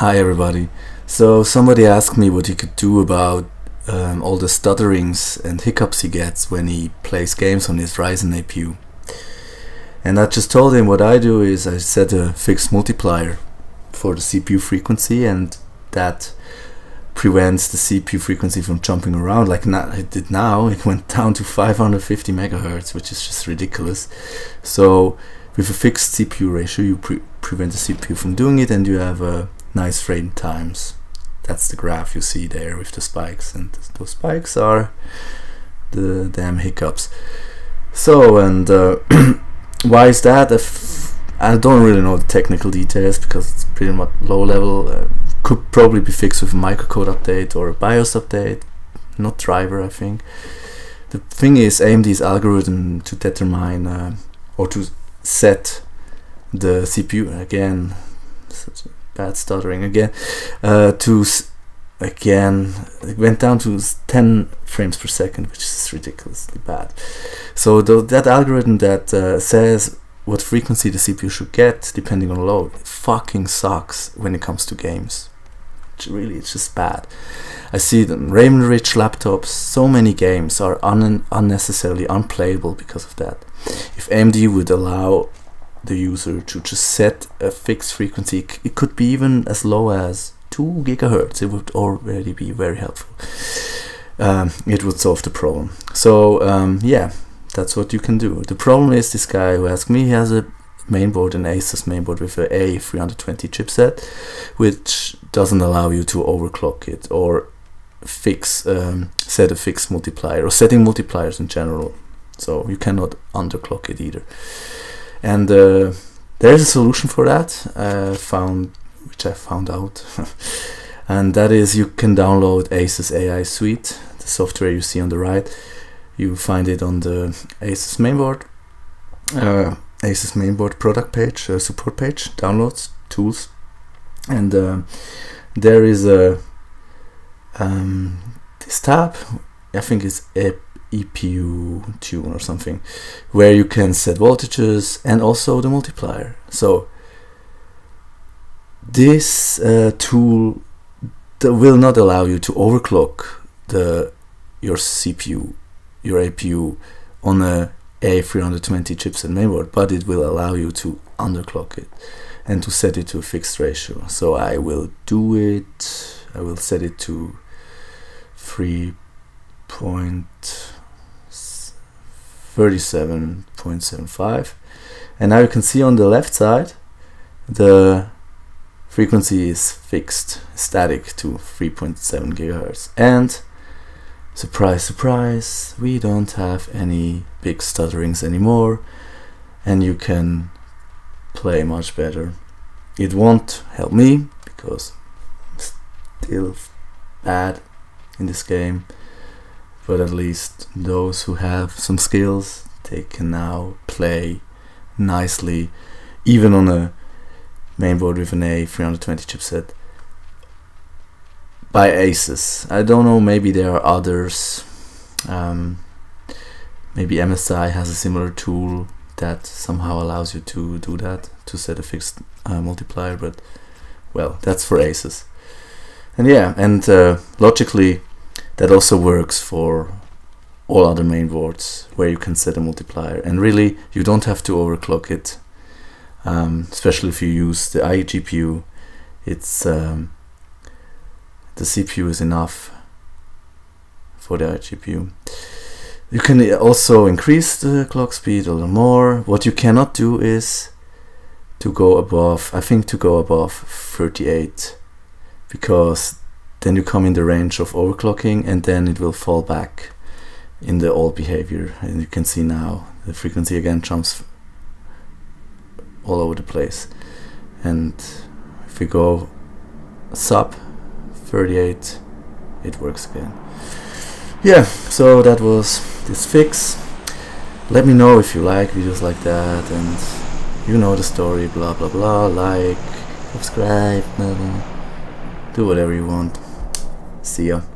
Hi everybody. So somebody asked me what he could do about um, all the stutterings and hiccups he gets when he plays games on his Ryzen APU. And I just told him what I do is I set a fixed multiplier for the CPU frequency and that prevents the CPU frequency from jumping around like it did now. It went down to 550 megahertz, which is just ridiculous. So with a fixed CPU ratio, you pre prevent the CPU from doing it and you have a nice frame times. That's the graph you see there with the spikes, and those spikes are the damn hiccups. So, and uh, why is that? If I don't really know the technical details because it's pretty much low level. Uh, could probably be fixed with a microcode update or a BIOS update, not driver, I think. The thing is, AMD's algorithm to determine uh, or to set the CPU again, bad stuttering again uh, to again it went down to 10 frames per second which is ridiculously bad. So the, that algorithm that uh, says what frequency the CPU should get depending on load fucking sucks when it comes to games. Really it's just bad. I see them Raven Ridge laptops so many games are un unnecessarily unplayable because of that. If AMD would allow the user to just set a fixed frequency. It could be even as low as 2 gigahertz. It would already be very helpful. Um, it would solve the problem. So um, yeah, that's what you can do. The problem is this guy who asked me, he has a mainboard, an Asus mainboard with a A320 chipset, which doesn't allow you to overclock it or fix um, set a fixed multiplier or setting multipliers in general. So you cannot underclock it either and uh, there's a solution for that uh, found which I found out. And that is you can download Asus AI Suite the software you see on the right. You find it on the Asus mainboard uh, Asus mainboard product page uh, support page downloads tools. And uh, there is a um, this tab I think it's EPU tune or something where you can set voltages and also the multiplier. So this uh, tool will not allow you to overclock the your CPU your APU on a A320 chipset mainboard but it will allow you to underclock it and to set it to a fixed ratio. So I will do it I will set it to 3 point 37.75 and now you can see on the left side the frequency is fixed static to 3.7 gigahertz. And surprise surprise we don't have any big stutterings anymore. And you can play much better. It won't help me because I'm still bad in this game but at least those who have some skills they can now play nicely even on a mainboard with an A320 chipset by Asus. I don't know, maybe there are others. Um, maybe MSI has a similar tool that somehow allows you to do that, to set a fixed uh, multiplier, but well, that's for Asus. And yeah, and uh, logically, that also works for all other main boards where you can set a multiplier. And really you don't have to overclock it um, especially if you use the iGPU it's um, the CPU is enough for the iGPU you can also increase the clock speed a little more. What you cannot do is to go above I think to go above 38 because then you come in the range of overclocking and then it will fall back in the old behavior. And you can see now the frequency again jumps all over the place. And if we go sub 38 it works again. Yeah so that was this fix. Let me know if you like videos like that and you know the story blah blah blah. Like subscribe blah, blah. do whatever you want See ya.